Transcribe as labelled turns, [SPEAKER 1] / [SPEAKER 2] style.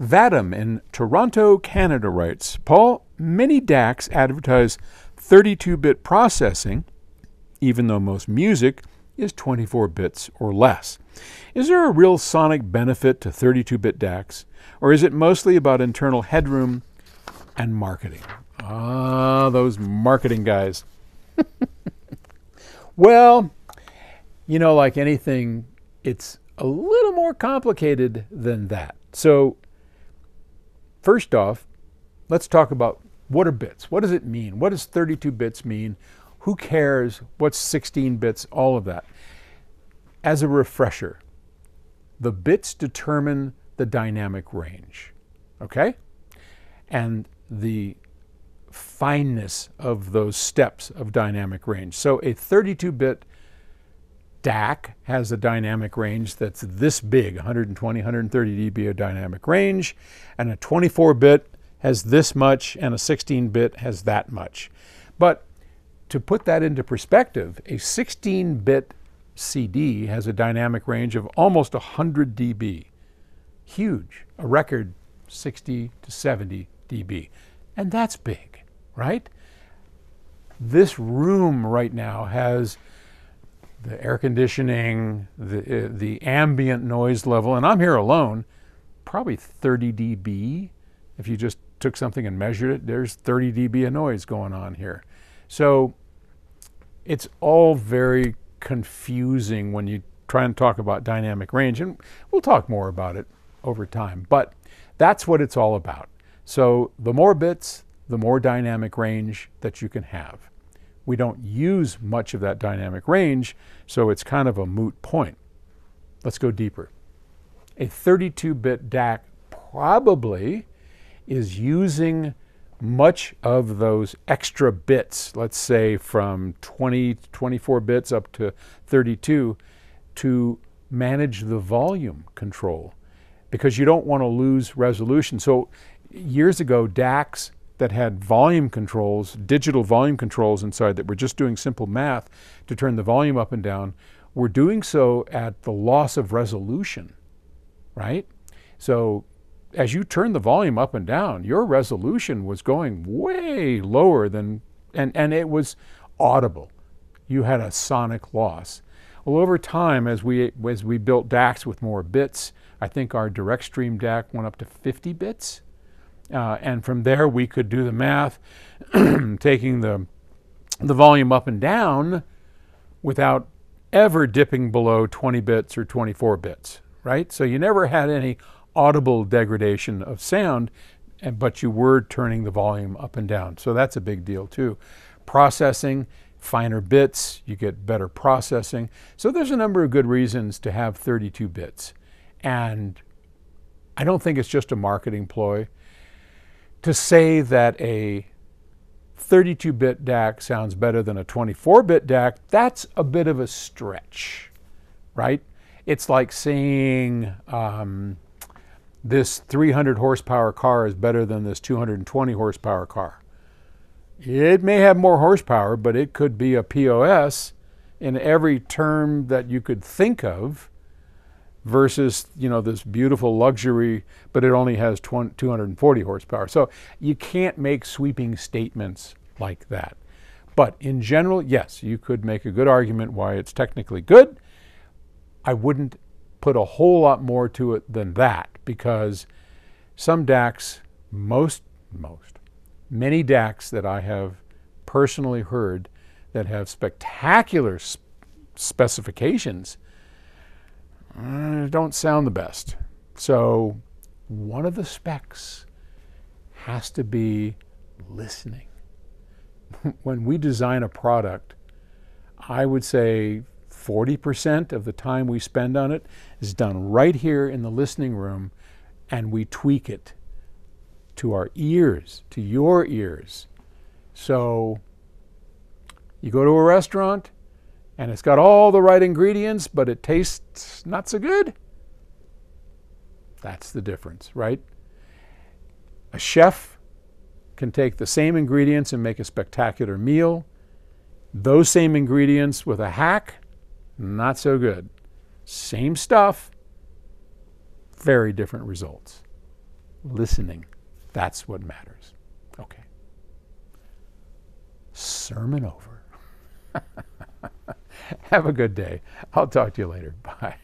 [SPEAKER 1] Vadim in Toronto, Canada writes Paul, many DACs advertise 32 bit processing, even though most music is 24 bits or less. Is there a real sonic benefit to 32 bit DACs, or is it mostly about internal headroom and marketing? Ah, those marketing guys. well, you know, like anything, it's a little more complicated than that. So, first off, let's talk about what are bits? What does it mean? What does 32 bits mean? Who cares? What's 16 bits? All of that. As a refresher, the bits determine the dynamic range, okay? And the fineness of those steps of dynamic range. So a 32 bit DAC has a dynamic range that's this big 120, 130 dB of dynamic range, and a 24 bit has this much, and a 16 bit has that much. But to put that into perspective, a 16 bit CD has a dynamic range of almost 100 dB. Huge, a record 60 to 70 dB. And that's big, right? This room right now has the air conditioning, the, uh, the ambient noise level, and I'm here alone, probably 30 dB. If you just took something and measured it, there's 30 dB of noise going on here. So it's all very confusing when you try and talk about dynamic range, and we'll talk more about it over time. But that's what it's all about. So the more bits, the more dynamic range that you can have. We don't use much of that dynamic range, so it's kind of a moot point. Let's go deeper. A 32 bit DAC probably is using much of those extra bits, let's say from 20 to 24 bits up to 32, to manage the volume control because you don't want to lose resolution. So years ago, DACs that had volume controls, digital volume controls inside that were just doing simple math to turn the volume up and down, were doing so at the loss of resolution, right? So as you turn the volume up and down, your resolution was going way lower than, and, and it was audible. You had a sonic loss. Well, over time, as we, as we built DACs with more bits, I think our direct stream DAC went up to 50 bits. Uh, and from there, we could do the math, taking the, the volume up and down without ever dipping below 20 bits or 24 bits, right? So you never had any audible degradation of sound, and, but you were turning the volume up and down. So that's a big deal too. Processing, finer bits, you get better processing. So there's a number of good reasons to have 32 bits. And I don't think it's just a marketing ploy. To say that a 32 bit DAC sounds better than a 24 bit DAC, that's a bit of a stretch, right? It's like saying, um, this 300 horsepower car is better than this 220 horsepower car. It may have more horsepower, but it could be a POS in every term that you could think of versus, you know, this beautiful luxury, but it only has 240 horsepower. So you can't make sweeping statements like that. But in general, yes, you could make a good argument why it's technically good. I wouldn't put a whole lot more to it than that because some DACs, most, most, many DACs that I have personally heard that have spectacular sp specifications uh, don't sound the best. So one of the specs has to be listening. when we design a product, I would say 40% of the time we spend on it is done right here in the listening room and we tweak it to our ears, to your ears. So you go to a restaurant and it's got all the right ingredients, but it tastes not so good. That's the difference, right? A chef can take the same ingredients and make a spectacular meal. Those same ingredients with a hack not so good. Same stuff, very different results. listening. That's what matters. Okay. Sermon over. Have a good day. I'll talk to you later. Bye.